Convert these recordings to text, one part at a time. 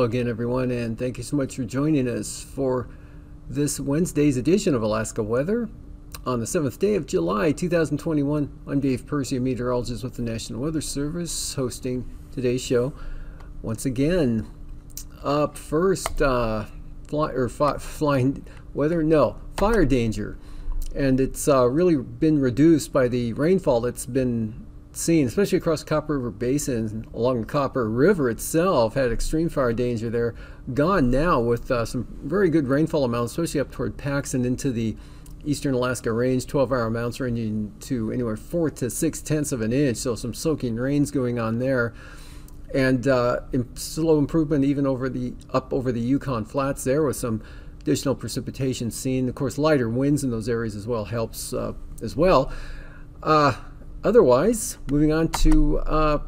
Hello again, everyone, and thank you so much for joining us for this Wednesday's edition of Alaska Weather. On the 7th day of July 2021, I'm Dave Percy, a meteorologist with the National Weather Service, hosting today's show. Once again, up first, uh, fly, or fi flying weather, no, fire danger. And it's uh, really been reduced by the rainfall that's been seen, especially across Copper River Basin, along the Copper River itself, had extreme fire danger there. Gone now with uh, some very good rainfall amounts, especially up toward Paxson into the eastern Alaska range, 12 hour amounts ranging to anywhere 4 to 6 tenths of an inch, so some soaking rains going on there. And uh, slow improvement even over the up over the Yukon Flats there with some additional precipitation seen. Of course, lighter winds in those areas as well helps uh, as well. Uh, Otherwise, moving on to uh,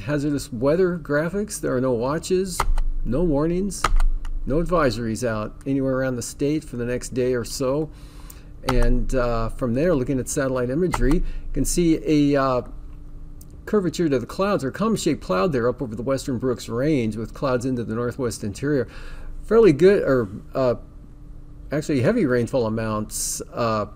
hazardous weather graphics, there are no watches, no warnings, no advisories out anywhere around the state for the next day or so. And uh, from there, looking at satellite imagery, you can see a uh, curvature to the clouds, or common-shaped cloud there up over the western Brooks Range with clouds into the northwest interior. Fairly good, or uh, actually heavy rainfall amounts uh,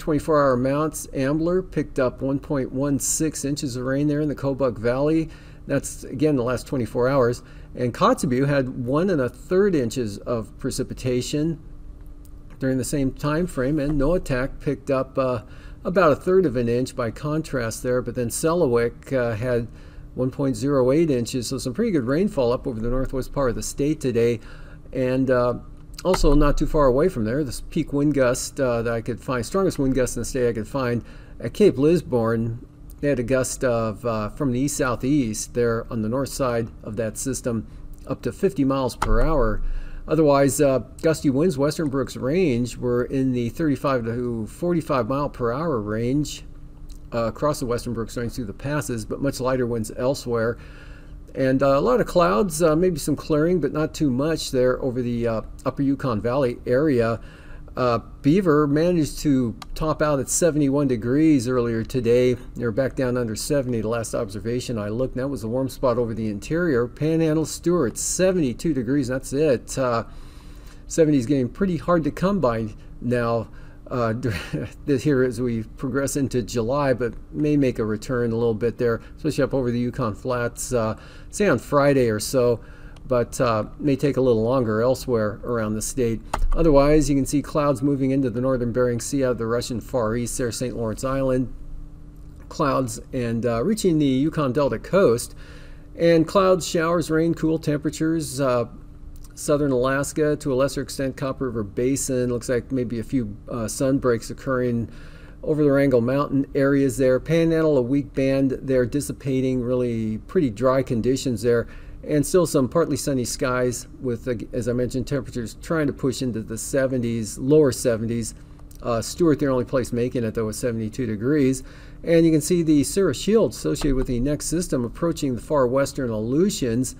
24 hour amounts. Ambler picked up 1.16 inches of rain there in the Kobuk Valley. That's again the last 24 hours. And Kotzebue had one and a third inches of precipitation during the same time frame. And Noatak picked up uh, about a third of an inch by contrast there. But then Selawik uh, had 1.08 inches, so some pretty good rainfall up over the northwest part of the state today. And uh, also not too far away from there, this peak wind gust uh, that I could find, strongest wind gust in the state I could find at Cape Lisburne. They had a gust of uh, from the east southeast there on the north side of that system, up to 50 miles per hour. Otherwise, uh, gusty winds western Brooks Range were in the 35 to 45 mile per hour range uh, across the western Brooks Range through the passes, but much lighter winds elsewhere. And uh, a lot of clouds, uh, maybe some clearing, but not too much there over the uh, upper Yukon Valley area. Uh, Beaver managed to top out at 71 degrees earlier today. They're back down under 70. The last observation I looked, that was a warm spot over the interior. Panhandle Stewart, 72 degrees. That's it. Uh, 70 is getting pretty hard to come by now uh, here as we progress into July, but may make a return a little bit there, especially up over the Yukon Flats, uh, say on Friday or so, but uh, may take a little longer elsewhere around the state. Otherwise, you can see clouds moving into the northern Bering Sea out of the Russian Far East there, St. Lawrence Island. Clouds and uh, reaching the Yukon Delta coast. And clouds, showers, rain, cool temperatures, uh, southern Alaska, to a lesser extent Copper River Basin. Looks like maybe a few uh, sun breaks occurring over the Wrangell Mountain areas there. Panhandle, a weak band there dissipating, really pretty dry conditions there. And still some partly sunny skies with, as I mentioned, temperatures trying to push into the 70s, lower 70s. Uh, Stewart, the only place making it, though, was 72 degrees. And you can see the cirrus shield associated with the next system approaching the far western Aleutians.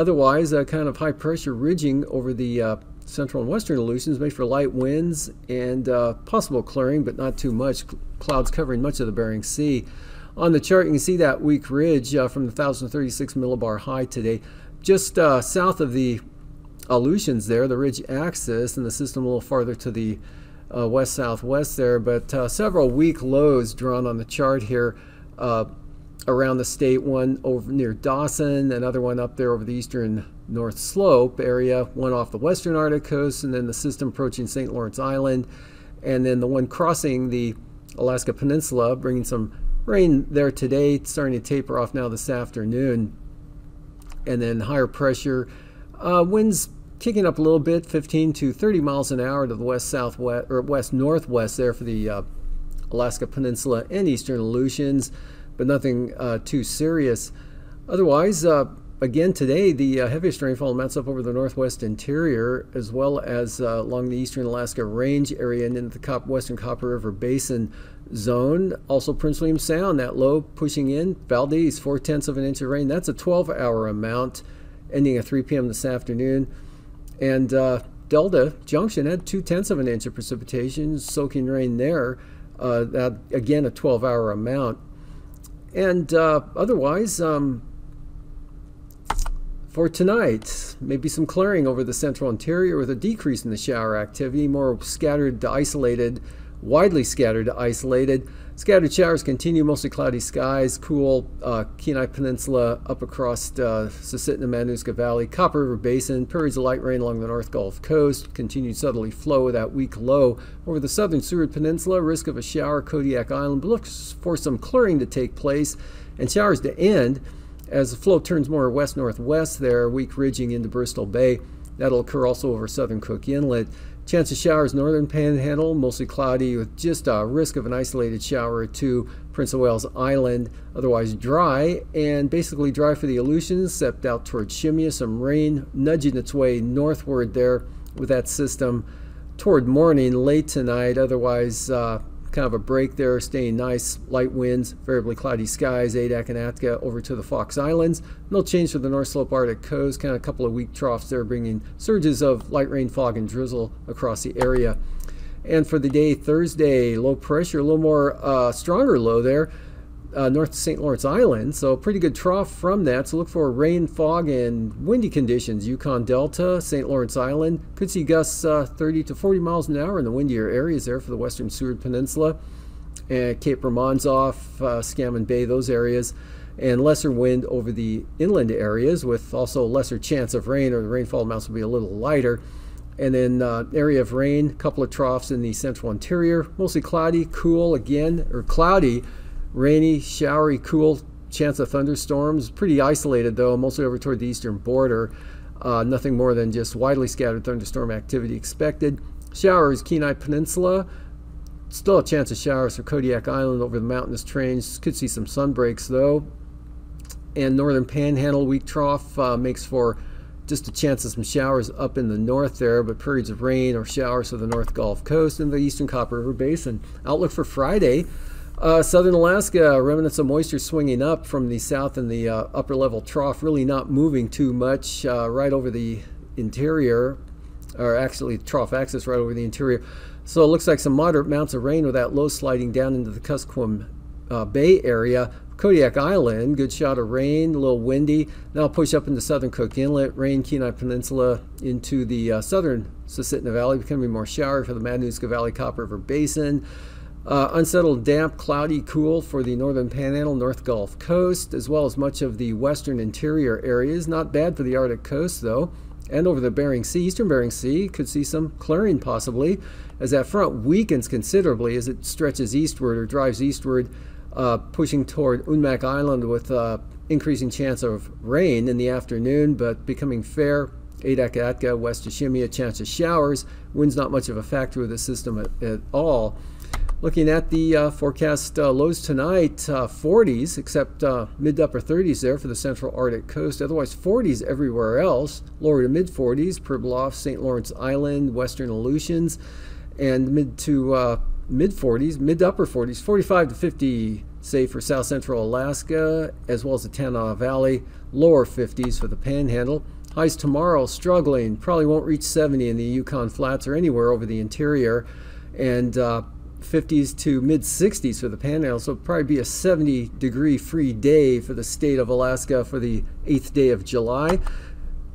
Otherwise, a kind of high pressure ridging over the uh, central and western Aleutians make for light winds and uh, possible clearing, but not too much. Clouds covering much of the Bering Sea. On the chart, you can see that weak ridge uh, from the 1036 millibar high today, just uh, south of the Aleutians there, the ridge axis, and the system a little farther to the uh, west southwest there, but uh, several weak lows drawn on the chart here around the state, one over near Dawson, another one up there over the eastern North Slope area, one off the western Arctic coast, and then the system approaching St. Lawrence Island, and then the one crossing the Alaska Peninsula, bringing some rain there today, starting to taper off now this afternoon. And then higher pressure, uh, winds kicking up a little bit, 15 to 30 miles an hour to the west southwest or west northwest there for the uh, Alaska Peninsula and eastern Aleutians but nothing uh, too serious. Otherwise, uh, again today, the uh, heaviest rainfall amounts up over the northwest interior, as well as uh, along the eastern Alaska Range area and in the Cop western Copper River Basin zone. Also, Prince William Sound, that low pushing in. Valdez, four tenths of an inch of rain. That's a 12 hour amount, ending at 3 p.m. this afternoon. And uh, Delta Junction had two tenths of an inch of precipitation, soaking rain there. Uh, that again a 12 hour amount. And uh, otherwise, um, For tonight, maybe some clearing over the central interior with a decrease in the shower activity, more scattered to isolated, widely scattered to isolated. Scattered showers continue, mostly cloudy skies, cool uh, Kenai Peninsula up across uh, Susitna Matanuska Valley, Copper River Basin, periods of light rain along the North Gulf Coast, continued southerly flow with that weak low over the southern Seward Peninsula, risk of a shower, Kodiak Island, but looks for some clearing to take place and showers to end as the flow turns more west northwest there, weak ridging into Bristol Bay. That'll occur also over southern Cook Inlet. Chance of showers northern panhandle, mostly cloudy with just a risk of an isolated shower or two. Prince of Wales Island, otherwise dry and basically dry for the Aleutians, except out towards Shemya. Some rain nudging its way northward there with that system toward morning, late tonight. Otherwise, uh, kind of a break there, staying nice, light winds, variably cloudy skies, Adak and Atka over to the Fox Islands. No change for the North Slope Arctic coast, kind of a couple of weak troughs there, bringing surges of light rain, fog, and drizzle across the area. And for the day Thursday, low pressure, a little more uh, stronger low there uh, North St. Lawrence Island, so pretty good trough from that. So look for rain, fog, and windy conditions. Yukon Delta, St. Lawrence Island could see gusts uh, 30 to 40 miles an hour in the windier areas there for the western Seward Peninsula, and Cape Romanzoff, uh, Scammon Bay, those areas, and lesser wind over the inland areas with also lesser chance of rain, or the rainfall amounts will be a little lighter. And then uh, area of rain, couple of troughs in the central interior, mostly cloudy, cool again, or cloudy Rainy, showery, cool, chance of thunderstorms. Pretty isolated though, mostly over toward the eastern border. Uh, nothing more than just widely scattered thunderstorm activity expected. Showers, Kenai Peninsula. Still a chance of showers for Kodiak Island over the mountainous trains. Could see some sun breaks though. And northern panhandle weak trough uh, makes for just a chance of some showers up in the north there, but periods of rain or showers for the North Gulf Coast and the eastern Copper River Basin. Outlook for Friday. Uh, southern Alaska, remnants of moisture swinging up from the south and the uh, upper level trough, really not moving too much uh, right over the interior, or actually trough axis right over the interior. So it looks like some moderate amounts of rain with that low sliding down into the Kuskokwim uh, Bay area. Kodiak Island, good shot of rain, a little windy. Now push up into southern Cook Inlet, rain Kenai Peninsula into the uh, southern Susitna Valley, becoming more showery for the Matanuska Valley Copper River Basin. Uh, unsettled, damp, cloudy, cool for the northern panhandle, North Gulf Coast, as well as much of the western interior areas. Not bad for the Arctic coast, though. And over the Bering Sea, eastern Bering Sea, could see some clearing possibly, as that front weakens considerably as it stretches eastward or drives eastward, uh, pushing toward Unimak Island with uh, increasing chance of rain in the afternoon, but becoming fair. Adak Atka, west of Shemya, chance of showers. Wind's not much of a factor with the system at, at all. Looking at the uh, forecast uh, lows tonight, uh, 40s, except uh, mid to upper 30s there for the central Arctic coast. Otherwise, 40s everywhere else. Lower to mid 40s, Pribilof, St. Lawrence Island, western Aleutians, and mid to uh, mid 40s, mid to upper 40s, 45 to 50, say for south central Alaska, as well as the Tanana Valley. Lower 50s for the Panhandle. Highs tomorrow struggling, probably won't reach 70 in the Yukon Flats or anywhere over the interior. And uh, 50s to mid 60s for the panhandle, so it'll probably be a 70 degree free day for the state of Alaska for the 8th day of July.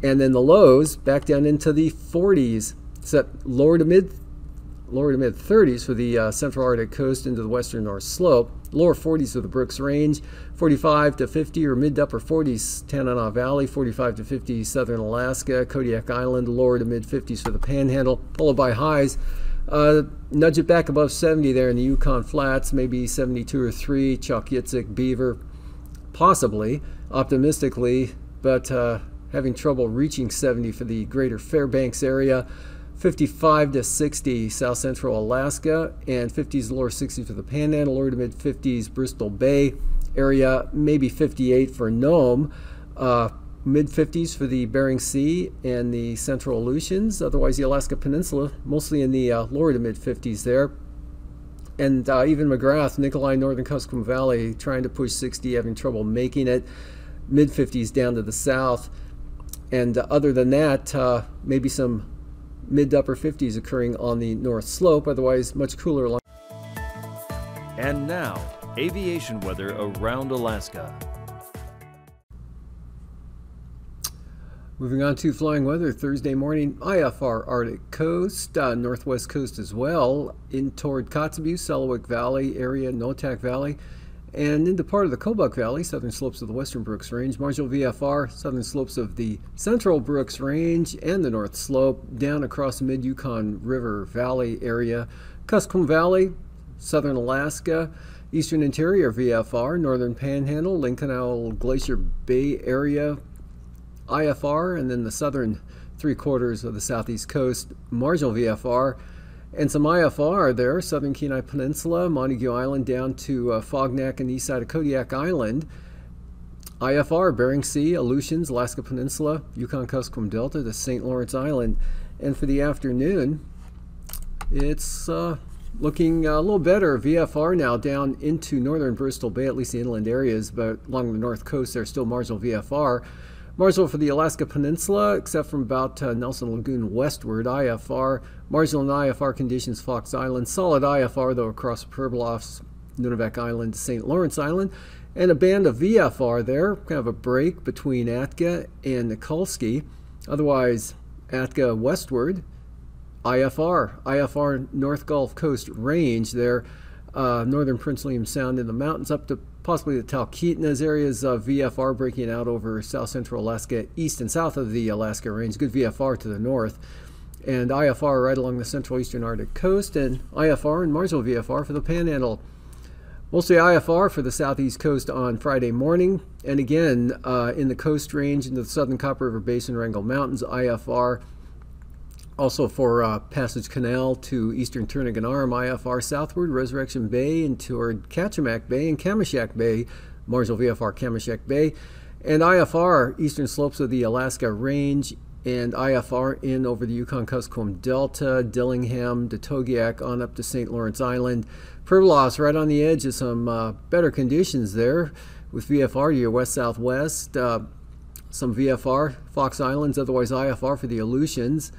And then the lows back down into the 40s, set lower to mid lower to mid 30s for the uh, central Arctic coast into the western North Slope, lower 40s for the Brooks Range, 45 to 50 or mid to upper 40s Tanana Valley, 45 to 50 southern Alaska, Kodiak Island, lower to mid 50s for the Panhandle, followed by highs uh, nudge it back above 70 there in the Yukon Flats, maybe 72 or 3, Chalk Beaver, possibly, optimistically, but uh, having trouble reaching 70 for the greater Fairbanks area. 55 to 60 south central Alaska, and 50s lower 60s for the Panhandle, lower to mid 50s Bristol Bay area, maybe 58 for Nome. Uh, mid 50s for the Bering Sea and the central Aleutians. Otherwise, the Alaska Peninsula, mostly in the uh, lower to mid 50s there. And uh, even McGrath, Nikolai, Northern Kuskokwim Valley, trying to push 60, having trouble making it. Mid 50s down to the south. And uh, other than that, uh, maybe some mid to upper 50s occurring on the north slope, otherwise, much cooler. along. And now, aviation weather around Alaska. Moving on to flying weather Thursday morning, IFR Arctic coast, uh, northwest coast as well, in toward Kotzebue, Selawik Valley area, Noatak Valley, and into part of the Kobuk Valley, southern slopes of the western Brooks Range, marginal VFR, southern slopes of the central Brooks Range and the north slope, down across the mid Yukon River Valley area, Kuskokwim Valley, southern Alaska, eastern interior VFR, northern Panhandle, Lynn Canal Glacier Bay area, IFR, and then the southern three quarters of the southeast coast, marginal VFR, and some IFR there, southern Kenai Peninsula, Montague Island down to uh, and the east side of Kodiak Island. IFR, Bering Sea, Aleutians, Alaska Peninsula, Yukon Kuskokwim Delta to St. Lawrence Island. And for the afternoon, it's uh, looking a little better. VFR now down into northern Bristol Bay, at least the inland areas, but along the north coast, there's still marginal VFR. Marginal for the Alaska Peninsula, except from about uh, Nelson Lagoon westward, IFR. Marginal and IFR conditions, Fox Island. Solid IFR, though, across Pribilofs, Nunivak Island, St. Lawrence Island. And a band of VFR there, kind of a break between Atka and Nikolski. Otherwise, Atka westward, IFR. IFR North Gulf Coast Range there, uh, northern Prince William Sound in the mountains up to possibly the Talkeetnas areas of VFR breaking out over south central Alaska, east and south of the Alaska Range. Good VFR to the north. And IFR right along the central eastern Arctic coast, and IFR and marginal VFR for the Panhandle. Mostly IFR for the southeast coast on Friday morning, and again uh, in the Coast Range into the southern Copper River Basin, Wrangell Mountains, IFR also for uh, Passage Canal to eastern Turnagain Arm, IFR southward, Resurrection Bay, and toward Kachemak Bay and Kamishak Bay, marginal VFR Kamishak Bay, and IFR eastern slopes of the Alaska Range, and IFR in over the Yukon Kuskokwim Delta, Dillingham to Togiak on up to St. Lawrence Island. Pribilofs right on the edge of some uh, better conditions there with VFR to your west-southwest. Uh, some VFR, Fox Islands, otherwise IFR for the Aleutians.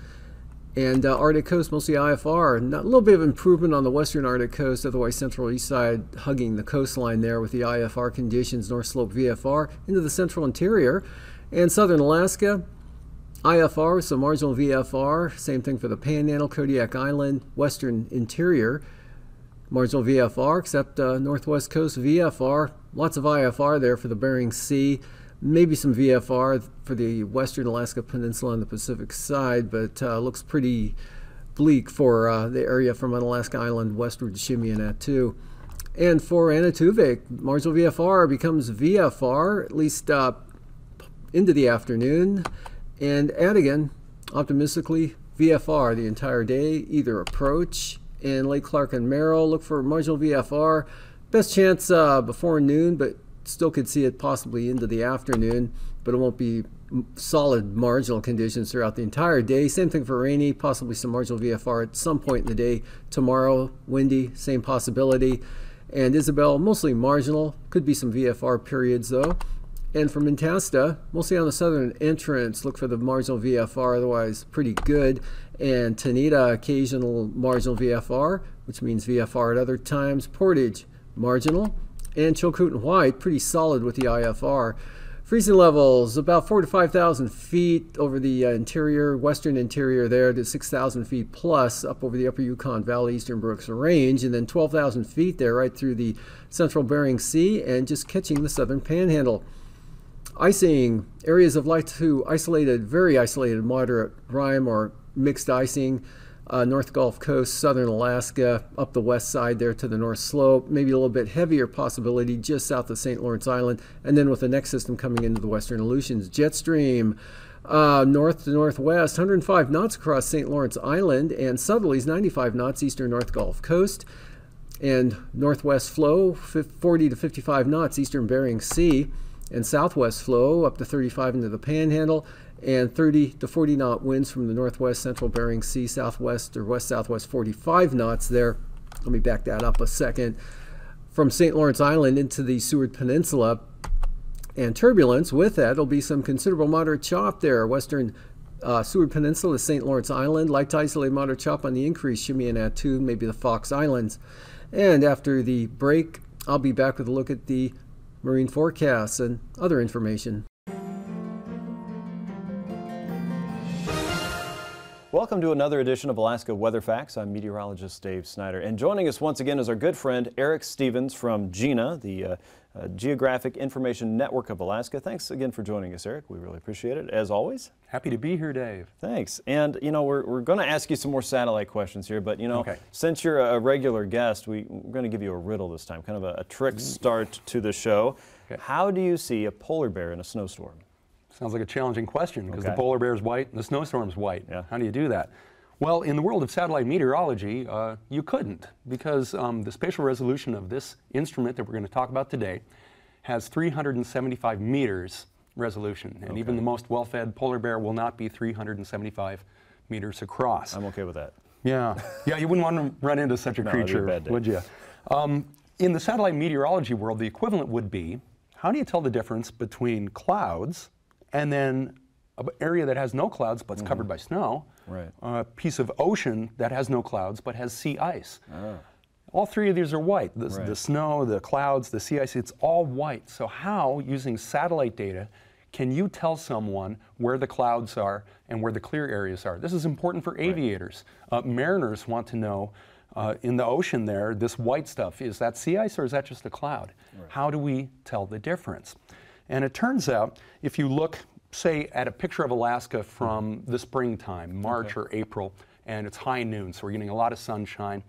And uh, Arctic coast, mostly IFR. a little bit of improvement on the western Arctic coast, otherwise central east side hugging the coastline there with the IFR conditions, North Slope VFR into the central interior. And southern Alaska, IFR with some marginal VFR. Same thing for the Panhandle, Kodiak Island, western interior. Marginal VFR, except uh, northwest coast VFR. Lots of IFR there for the Bering Sea maybe some VFR for the western Alaska Peninsula on the Pacific side, but uh, looks pretty bleak for uh, the area from Unalaska Island westward to Shiimianatu. And for Anaktuvuk, marginal VFR becomes VFR, at least uh, into the afternoon. And Atigun, optimistically, VFR the entire day, either approach. And Lake Clark and Merrill, look for marginal VFR. Best chance uh, before noon, but still could see it possibly into the afternoon, but it won't be solid marginal conditions throughout the entire day. Same thing for rainy, possibly some marginal VFR at some point in the day. Tomorrow, windy, same possibility. And Isabel, mostly marginal. Could be some VFR periods though. And for Mentasta, mostly on the southern entrance, look for the marginal VFR, otherwise pretty good. And Tahneta, occasional marginal VFR, which means VFR at other times. Portage, marginal and Chilkoot White, pretty solid with the IFR. Freezing levels about 4 to 5,000 feet over the uh, interior, western interior there to 6,000 feet plus up over the upper Yukon Valley, eastern Brooks Range, and then 12,000 feet there right through the central Bering Sea and just catching the southern panhandle. Icing, areas of light to isolated, very isolated, moderate rime or mixed icing uh, North Gulf Coast, southern Alaska, up the west side there to the North Slope, maybe a little bit heavier possibility just south of St. Lawrence Island, and then with the next system coming into the western Aleutians. Jet stream. Uh, north to northwest, 105 knots across St. Lawrence Island, and southerlies 95 knots eastern North Gulf Coast, and northwest flow 40 to 55 knots eastern Bering Sea, and southwest flow up to 35 into the Panhandle, and 30 to 40 knot winds from the northwest central Bering Sea, southwest or west southwest 45 knots there. Let me back that up a second. From St. Lawrence Island into the Seward Peninsula, and turbulence with that, there'll be some considerable moderate chop there. Western uh, Seward Peninsula, St. Lawrence Island, light to isolated moderate chop on the increase, Shiimianatu, maybe the Fox Islands. And after the break, I'll be back with a look at the marine forecasts and other information. Welcome to another edition of Alaska Weather Facts. I'm meteorologist Dave Snyder. And joining us once again is our good friend Eric Stevens from GINA, the uh, uh, Geographic Information Network of Alaska. Thanks again for joining us, Eric. We really appreciate it, as always. Happy to be here, Dave. Thanks. And, you know, we're, we're going to ask you some more satellite questions here, but, you know, Okay. since you're a regular guest, we, we're going to give you a riddle this time, kind of a, a trick start to the show. Okay. How do you see a polar bear in a snowstorm? Sounds like a challenging question because Okay. the polar bear is white and the snowstorm's white. Yeah. How do you do that? Well, in the world of satellite meteorology, uh, you couldn't because um, the spatial resolution of this instrument that we're going to talk about today has 375 meters resolution. And even the most well-fed polar bear will not be 375 meters across. I'm okay with that. Yeah, yeah, you wouldn't want to run into such a No, a creature, day. would you? Um, in the satellite meteorology world, the equivalent would be how do you tell the difference between clouds and then an area that has no clouds but's covered by snow, Mm-hmm. Right. a piece of ocean that has no clouds but has sea ice? Ah. All three of these are white. The, Right. the snow, the clouds, the sea ice, it's all white. So, how, using satellite data, can you tell someone where the clouds are and where the clear areas are? This is important for aviators. Uh, mariners want to know uh, in the ocean there, this white stuff, is that sea ice or is that just a cloud? How do we tell the difference? And it turns out, if you look, say, at a picture of Alaska from the springtime, March or April, and it's high noon, so we're getting a lot of sunshine.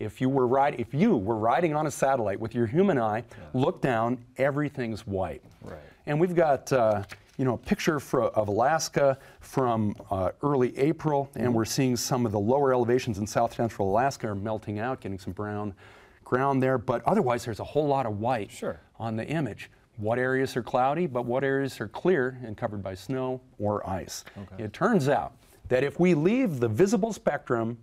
If you were ride, if you were riding on a satellite with your human eye, look down, everything's white. Right. And we've got uh, you know a picture fro- of Alaska from uh, early April, and Mm-hmm. we're seeing some of the lower elevations in south central Alaska are melting out, getting some brown ground there. But otherwise, there's a whole lot of white Sure. on the image. What areas are cloudy, but what areas are clear and covered by snow or ice? It turns out that if we leave the visible spectrum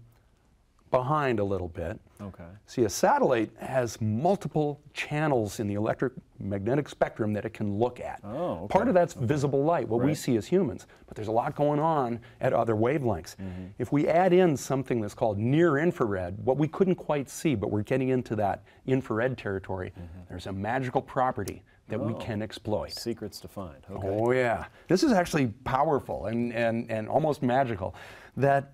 behind a little bit, Okay. See, a satellite has multiple channels in the electromagnetic spectrum that it can look at. Oh, okay. Part of that's visible light, what we see as humans, but there's a lot going on at other wavelengths. Mm-hmm. If we add in something that's called near infrared, what we couldn't quite see, but we're getting into that infrared territory, Mm-hmm. there's a magical property that we can exploit. Secrets to find. Okay. Oh yeah, this is actually powerful and, and, and almost magical. That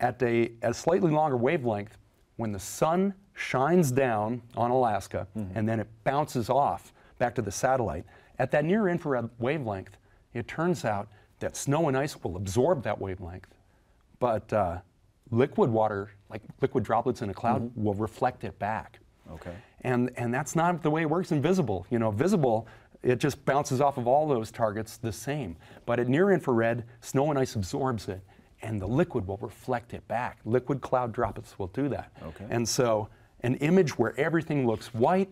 at a, at a slightly longer wavelength, when the sun shines down on Alaska and then it bounces off back to the satellite, at that near infrared wavelength, it turns out that snow and ice will absorb that wavelength, but uh, liquid water, like liquid droplets in a cloud, will reflect it back. Okay. And, and that's not the way it works in visible. You know, visible, it just bounces off of all those targets the same. But at near infrared, snow and ice absorbs it, and the liquid will reflect it back. Liquid cloud droplets will do that. Okay. And so an image where everything looks white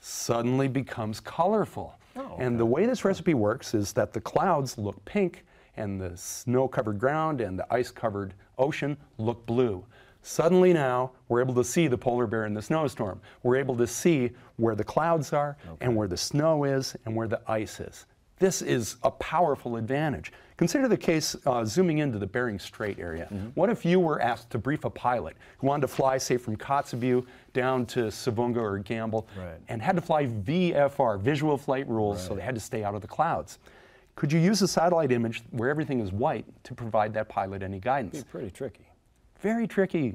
suddenly becomes colorful. Oh, And the way this recipe works is that the clouds look pink, and the snow covered ground and the ice covered ocean look blue. Suddenly now, we're able to see the polar bear in the snowstorm. We're able to see where the clouds are and where the snow is and where the ice is. This is a powerful advantage. Consider the case uh, zooming into the Bering Strait area. What if you were asked to brief a pilot who wanted to fly, say, from Kotzebue down to Savoonga or Gambell Right. and had to fly VFR, visual flight rules, so they had to stay out of the clouds? Could you use a satellite image where everything is white to provide that pilot any guidance? Be pretty tricky. Very tricky.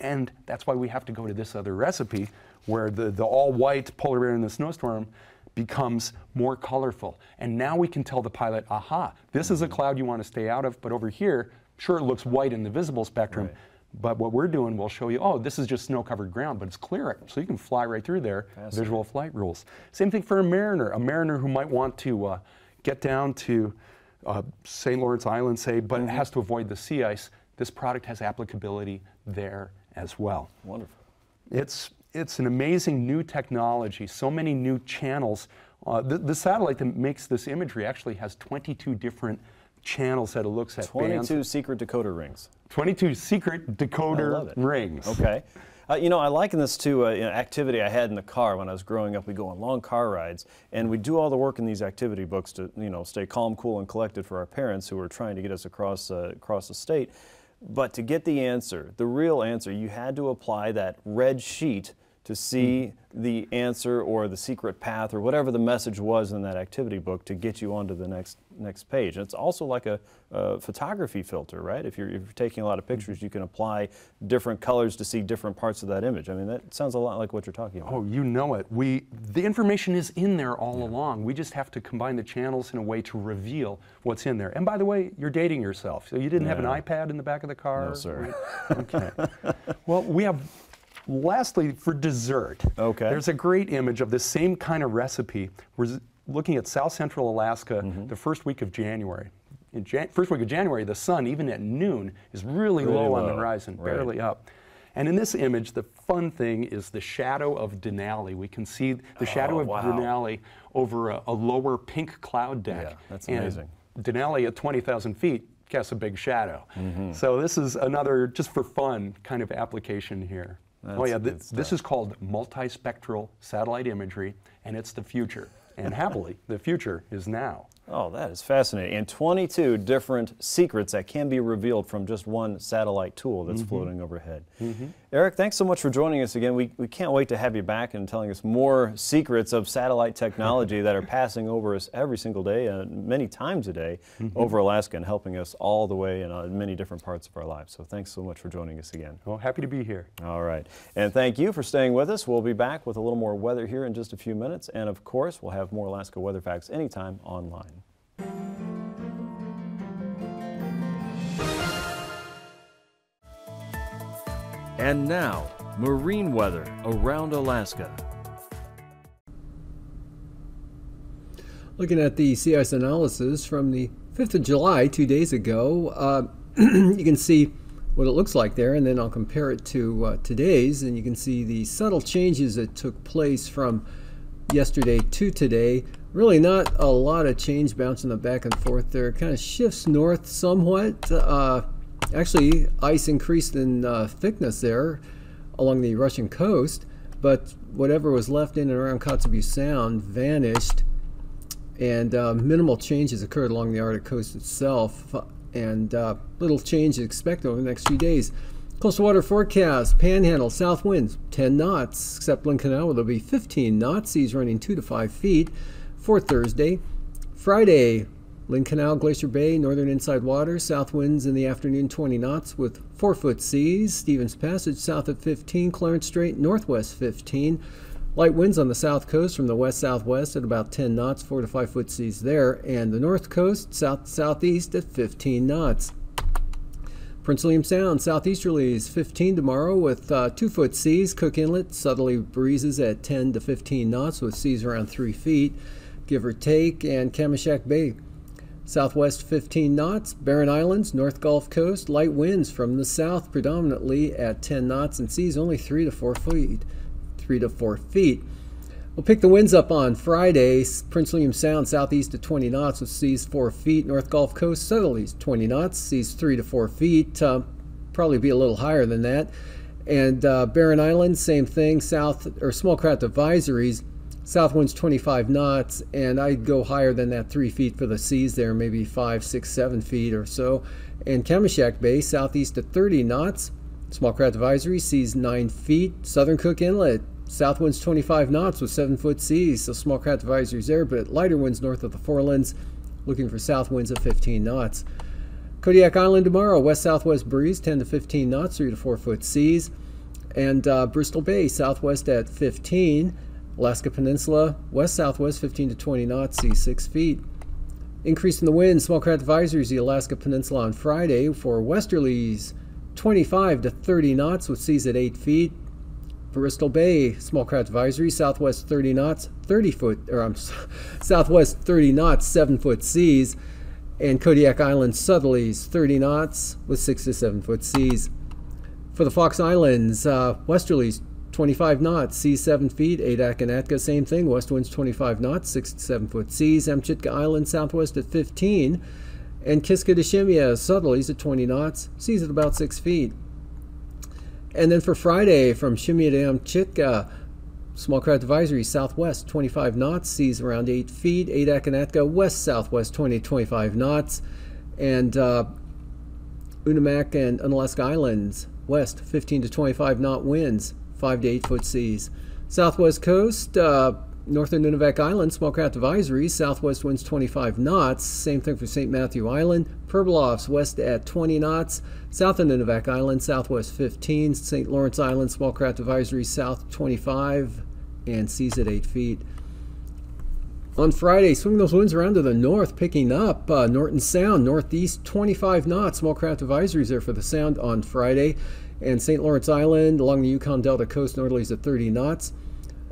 And that's why we have to go to this other recipe where the, the all white polar bear in the snowstorm becomes more colorful. And now we can tell the pilot, aha, this is a cloud you want to stay out of, but over here, sure, it looks white in the visible spectrum. Right. But what we're doing, we'll show you, oh, this is just snow covered ground, but it's clear. So you can fly right through there, visual flight rules. Same thing for a mariner, a mariner who might want to uh, get down to uh, St. Lawrence Island, say, but it has to avoid the sea ice. This product has applicability there as well. Wonderful. It's, it's an amazing new technology, so many new channels. Uh, the, the satellite that makes this imagery actually has 22 different channels that it looks at. bands. 22 secret decoder rings. 22 secret decoder rings. Okay. Uh, you know, I liken this to uh, you know, activity I had in the car when I was growing up. We go on long car rides, and we do all the work in these activity books to you know stay calm, cool, and collected for our parents who are trying to get us across uh, across the state. But to get the answer, the real answer, you had to apply that red sheet to see the answer or the secret path or whatever the message was in that activity book to get you onto the next next page. And it's also like a, a photography filter, right? If you're, if you're taking a lot of pictures, you can apply different colors to see different parts of that image. I mean, that sounds a lot like what you're talking about. Oh, you know it. We, the information is in there all yeah. along. We just have to combine the channels in a way to reveal what's in there. And by the way, you're dating yourself. So you didn't yeah. have an iPad in the back of the car? No, sir. okay. well, we have Lastly, for dessert, okay. there's a great image of the same kind of recipe. We're looking at South Central Alaska mm -hmm. the first week of January. In Jan first week of January, the sun, even at noon, is really, really low, low, on the horizon, right. barely up. And in this image, the fun thing is the shadow of Denali. We can see the shadow oh, of wow. Denali over a, a, lower pink cloud deck. Yeah, that's amazing. Denali at 20,000 feet casts a big shadow. Mm -hmm. So this is another, just for fun, kind of application here. That's oh yeah, th this is called multispectral satellite imagery, and it's the future. And happily, the future is now. Oh, that is fascinating. And 22 different secrets that can be revealed from just one satellite tool that's mm -hmm. floating overhead. Mm -hmm. Eric, thanks so much for joining us again. We, we can't wait to have you back and telling us more secrets of satellite technology that are passing over us every single day, and many times a day, mm -hmm. over Alaska and helping us all the way in uh, many different parts of our lives. So thanks so much for joining us again. Well, happy to be here. All right. And thank you for staying with us. We'll be back with a little more weather here in just a few minutes. And of course, we'll have more Alaska weather facts anytime online. And now, marine weather around Alaska. Looking at the sea ice analysis from the 5th of July, two days ago, uh, you can see what it looks like there, and then I'll compare it to uh, today's, and you can see the subtle changes that took place from yesterday to today. Really not a lot of change bouncing the back and forth there. Kind of shifts north somewhat. Uh, Actually, ice increased in uh, thickness there along the Russian coast, but whatever was left in and around Kotzebue Sound vanished, and uh, minimal changes occurred along the Arctic coast itself, and uh, little change expected over the next few days. Coastal water forecast, panhandle, south winds 10 knots, except Canal where there'll be 15 knots, seas running 2 to 5 feet for Thursday. Friday, Lynn Canal, Glacier Bay, northern inside water, south winds in the afternoon 20 knots with 4 foot seas. Stephens Passage south at 15, Clarence Strait northwest 15. Light winds on the south coast from the west southwest at about 10 knots, 4 to 5 foot seas there, and the north coast south southeast at 15 knots. Prince William Sound southeasterly is 15 tomorrow with uh, 2 foot seas. Cook Inlet southerly breezes at 10 to 15 knots with seas around 3 feet, give or take, and Kamishak Bay Southwest 15 knots, Barren Islands, North Gulf Coast, light winds from the south predominantly at 10 knots and seas only 3 to 4 feet. 3 to 4 feet. We'll pick the winds up on Friday. Prince William Sound southeast to 20 knots with seas 4 feet. North Gulf Coast southerlies 20 knots, seas 3 to 4 feet. Uh, probably be a little higher than that. And uh, Barren Islands, same thing. South or small craft advisories South wind's 25 knots, and I'd go higher than that three feet for the seas there, maybe five, six, seven feet or so. And Kamishak Bay, southeast at 30 knots. Small craft advisory, seas 9 feet. Southern Cook Inlet, south winds 25 knots with 7 foot seas, so small craft advisories there, but lighter winds north of the forelands, looking for south winds of 15 knots. Kodiak Island tomorrow, west southwest breeze 10 to 15 knots, 3 to 4 foot seas. And uh, Bristol Bay, southwest at 15. Alaska Peninsula, west southwest 15 to 20 knots, seas 6 feet. Increase in the wind, small craft advisories, the Alaska Peninsula on Friday for westerlies 25 to 30 knots with seas at 8 feet. Bristol Bay, small craft advisory, southwest 30 knots, 30 foot, or um, southwest 30 knots, 7 foot seas. And Kodiak Island southerlies 30 knots with 6 to 7 foot seas. For the Fox Islands, uh, westerlies 25 knots, seas 7 feet. Adak and Atka, same thing. West winds 25 knots, 6 to 7 foot seas. Amchitka Island, southwest at 15. And Kiska to Shemya, southerlies at 20 knots, seas at about 6 feet. And then for Friday, from Shemya to Amchitka, small craft advisory, southwest 25 knots, seas around 8 feet. Adak and Atka, west southwest 20 to 25 knots. And uh, Unimak and Unalaska Islands, west 15 to 25 knot winds 5 to 8 foot seas. Southwest coast, uh, northern Nunivak Island, small craft advisories, southwest winds 25 knots. Same thing for St. Matthew Island. Pribilofs west at 20 knots. South of Nunivak Island, southwest 15. St. Lawrence Island, small craft advisory, south 25 and seas at 8 feet. On Friday, swing those winds around to the north, picking up. Uh, Norton Sound, northeast 25 knots. Small craft advisories there for the Sound on Friday. And St. Lawrence Island along the Yukon Delta coast, northerlies at 30 knots.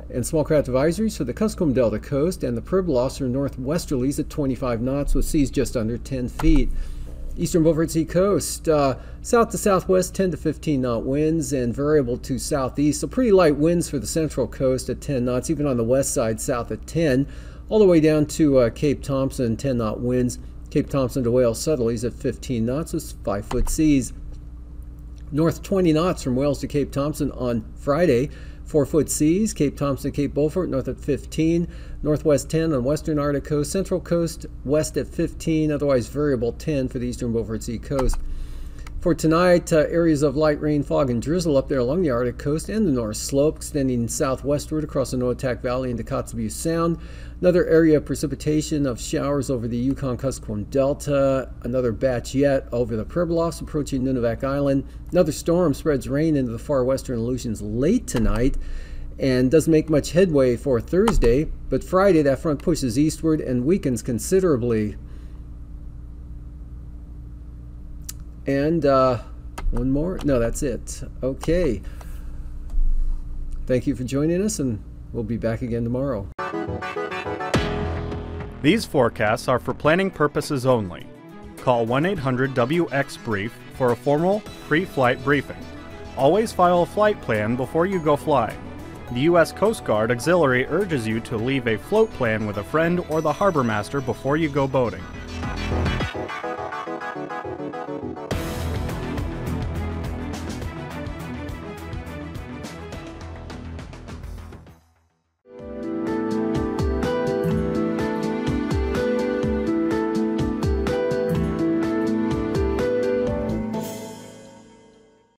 And small craft advisories for the Kuskokwim Delta coast and the Pribilofs are northwesterlies at 25 knots with seas just under 10 feet. Eastern Beaufort Sea coast, uh, south to southwest 10 to 15 knot winds and variable to southeast. So pretty light winds for the central coast at 10 knots, even on the west side south at 10 all the way down to uh, Cape Thompson, 10 knot winds. Cape Thompson to Wales southerlies at 15 knots with 5 foot seas. North 20 knots from Wales to Cape Thompson on Friday. 4 foot seas. Cape Thompson, Cape Beaufort, north at 15. Northwest 10 on western Arctic coast. Central coast, west at 15. Otherwise variable 10 for the eastern Beaufort Sea coast. For tonight, uh, areas of light rain, fog, and drizzle up there along the Arctic coast and the North Slope, extending southwestward across the Noatak Valley into Kotzebue Sound. Another area of precipitation of showers over the Yukon Kuskokwim Delta. Another batch yet over the Pribilofs approaching Nunivak Island. Another storm spreads rain into the far western Aleutians late tonight and doesn't make much headway for Thursday. But Friday, that front pushes eastward and weakens considerably. And uh, one more? No, that's it. Okay. Thank you for joining us, and we'll be back again tomorrow. These forecasts are for planning purposes only. Call 1 800 WX Brief for a formal pre flight briefing. Always file a flight plan before you go flying. The U.S. Coast Guard Auxiliary urges you to leave a float plan with a friend or the harbor master before you go boating.